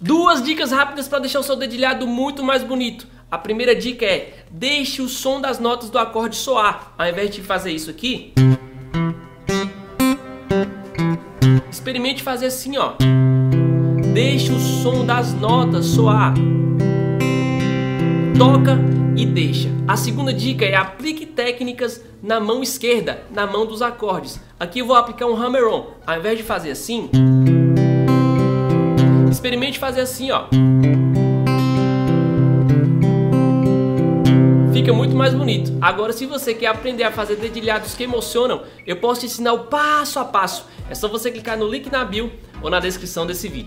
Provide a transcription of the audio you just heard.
Duas dicas rápidas para deixar o seu dedilhado muito mais bonito. A primeira dica é: deixe o som das notas do acorde soar. Ao invés de fazer isso aqui, experimente fazer assim, ó. Deixe o som das notas soar. Toca e deixa. A segunda dica é aplique técnicas na mão esquerda, na mão dos acordes. Aqui eu vou aplicar um hammer-on. Ao invés de fazer assim, experimente fazer assim, ó. Fica muito mais bonito. Agora, se você quer aprender a fazer dedilhados que emocionam, eu posso te ensinar o passo a passo. É só você clicar no link na bio ou na descrição desse vídeo.